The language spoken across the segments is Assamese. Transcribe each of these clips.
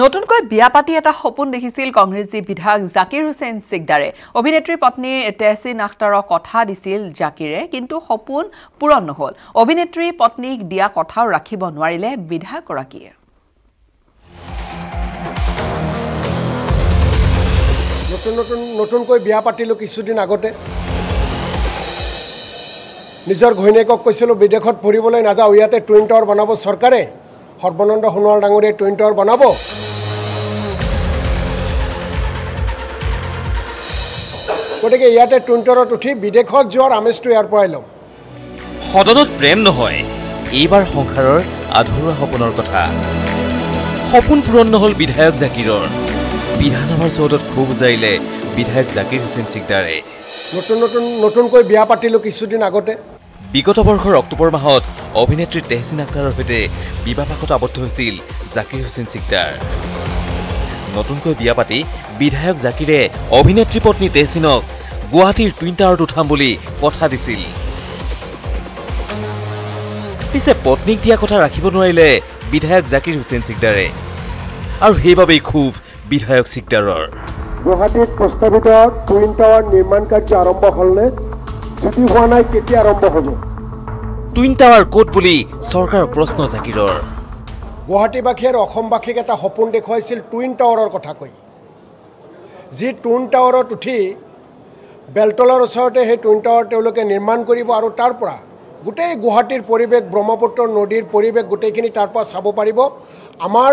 নতুনকৈ বিয়া পাতি এটা সপোন দেখিছিল কংগ্ৰেছী বিধায়ক জাকিৰ হুছেইন চিকদাৰে। অভিনেত্ৰীৰ পত্নী তেহচিন আখতাৰক কথা দিছিল জাকিৰে কিন্তু সপোন পূৰণ নহল। অভিনেত্ৰী পত্নীক দিয়া কথাও ৰাখিব নোৱাৰিলে বিধায়কগৰাকীয়ে। নতুন নতুন নতুনকৈ বিয়া পাতিলোঁ কিছুদিন আগতে। নিজৰ ঘৈণীয়েকক কৈছিলোঁ বিদেশত ফুৰিবলৈ নাযাওঁ ইয়াতে টুইন টাৱাৰ বনাব চৰকাৰে। সৰ্বানন্দ সোণোৱাল ডাঙৰীয়াই টুইন টাৱাৰ বনাব। গতিকে ইয়াতে টুইন টাৱাৰত উঠি বিদেশত যোৱাৰ আমেজটো ইয়াৰ পৰাই ল'ম। সদনত প্ৰেম নহয় এইবাৰ সংসাৰৰ আধৰুৱা সপোনৰ কথা। সপোন পূৰণ নহ'ল বিধায়ক জাকিৰৰ। বিধানসভাৰ চৌহদত ক্ষোভ উজাৰিলে বিধায়ক জাকিৰ হুছেইন চিকদাৰে। নতুন নতুন নতুনকৈ বিয়া পাতিলোঁ কিছুদিন আগতে। বিগত বৰ্ষৰ অক্টোবৰ মাহত অভিনেত্ৰী তেহচিন আখতাৰৰ সৈতে বিবাহপাশত আবদ্ধ হৈছিল জাকিৰ হুছেইন চিকদাৰ। নতুনকৈ বিয়া পাতি বিধায়ক জাকিৰে অভিনেত্ৰী পত্নী তেহচিনক গুৱাহাটীৰ টুইন টাৱাৰত উঠাম বুলি কথা দিছিল। পিছে পত্নীক দিয়া কথা ৰাখিব নোৱাৰিলে বিধায়ক জাকিৰ হুছেইন চিকদাৰে। আৰু সেইবাবেই ক্ষোভ বিধায়ক চিকদাৰৰ। গুৱাহাটীত প্ৰস্তাৱিত টুইন টাৱাৰ নিৰ্মাণ কাৰ্য আৰম্ভ হ'লনে? যদি হোৱা নাই কেতিয়া আৰম্ভ হ'ব? টুইন টাৱাৰ ক'ত বুলি চৰকাৰৰ প্ৰশ্ন জাকিৰৰ। গুৱাহাটীবাসী আৰু অসমবাসীক এটা সপোন দেখুৱাইছিল টুইন টাৱাৰৰ কথা কৈ। যি টুইন টাৱাৰত উঠি বেলতলাৰ ওচৰতে সেই টুইন টাৱাৰ তেওঁলোকে নিৰ্মাণ কৰিব আৰু তাৰ পৰা গোটেই গুৱাহাটীৰ পৰিৱেশ ব্ৰহ্মপুত্ৰ নদীৰ পৰিৱেশ গোটেইখিনি তাৰ পৰা চাব পাৰিব। আমাৰ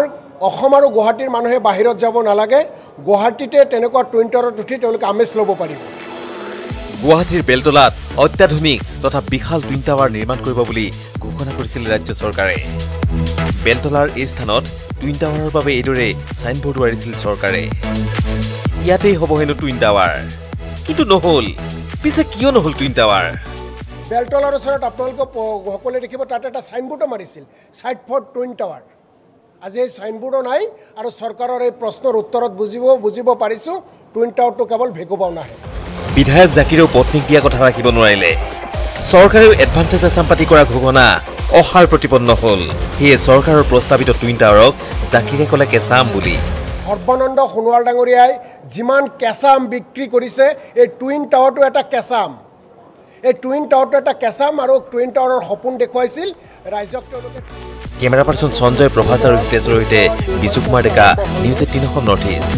অসম আৰু গুৱাহাটীৰ মানুহে বাহিৰত যাব নালাগে। গুৱাহাটীতে তেনেকুৱা টুইন টাৱাৰত উঠি তেওঁলোকে আমেজ ল'ব পাৰিব। গুৱাহাটীৰ বেলতলাত অত্যাধুনিক তথা বিশাল টুইন টাৱাৰ নিৰ্মাণ কৰিব বুলি ঘোষণা কৰিছিল ৰাজ্য চৰকাৰে। বেলতলাৰ এই স্থানত টুইন টাৱাৰৰ বাবে এইদৰে চাইনবোৰ্ড মাৰিছিল চৰকাৰে। ইয়াতেই হ'ব হেনো টুইন টাৱাৰ কিন্তু নহ'ল। পিছে কিয় নহ'ল টুইন টাৱাৰ বেলতলাৰ ওচৰত আপোনালোকে প- সকলোৱে দেখিব তাত এটা চাইনবোৰ্ডো মাৰিছিল চাইড ফৰ টুইন টাৱাৰ আজি এই চাইনবোৰ্ডো নাই আৰু চৰকাৰৰ এই প্ৰশ্নৰ উত্তৰত বুজিব বুজিব পাৰিছোঁ টুইন টাৱাৰটো কেৱল ভেকুবাওনাহে বিধায়ক জাকিৰেও পত্নীক দিয়া কথা ৰাখিব নোৱাৰিলে। চৰকাৰেও এডভান্টেজ আছাম পাতি কৰা ঘোষণা অসাৰ প্ৰতিপন্ন হ'ল। সেয়ে চৰকাৰৰ প্ৰস্তাৱিত টুইন টাৱাৰক জাকিৰে ক'লে কেঁচা আম বুলি। সৰ্বানন্দ সোণোৱাল ডাঙৰীয়াই যিমান কেঁচা আম বিক্ৰী কৰিছে এই টুইন টাৱাৰটো এটা কেঁচা আম এই টুইন টাৱাৰটো এটা কেঁচা আম আৰু টুইন টাৱাৰৰ সপোন দেখুৱাইছিল ৰাইজক তেওঁলোকে। কেমেৰা পাৰ্চন সঞ্জয় প্ৰভাস আৰু হিতেশৰ সৈতে Biju Kumar Deka news eighteen Assam north east